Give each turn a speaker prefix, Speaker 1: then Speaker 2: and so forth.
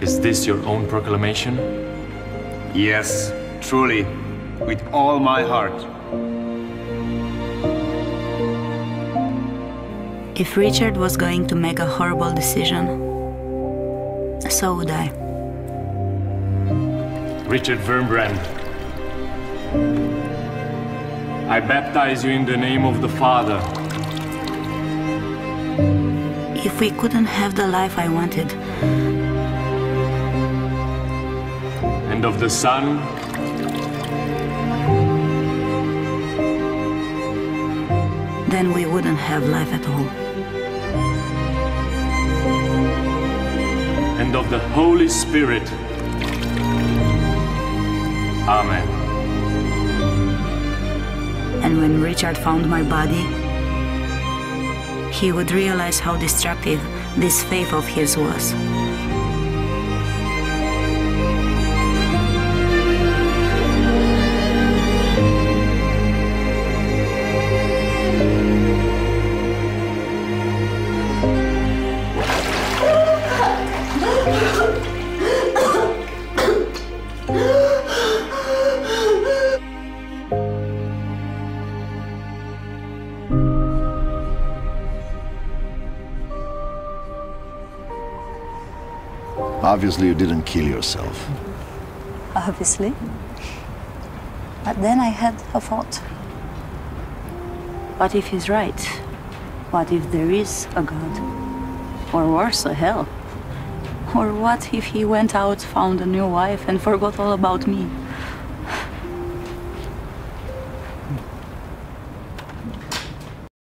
Speaker 1: Is this your own proclamation?
Speaker 2: Yes, truly, with all my heart.
Speaker 3: If Richard was going to make a horrible decision, so would I.
Speaker 1: Richard Wurmbrand, I baptize you in the name of the Father,
Speaker 3: If we couldn't have the life I wanted,
Speaker 1: and of the Son,
Speaker 3: then we wouldn't have life at all.
Speaker 1: and of the Holy Spirit. Amen.
Speaker 3: And when Richard found my body, he would realize how destructive this faith of his was.
Speaker 4: Obviously, you didn't kill yourself.
Speaker 3: Obviously. But then I had a thought. What if he's right? What if there is a God? Or worse, a hell? Or what if he went out, found a new wife, and forgot all about me?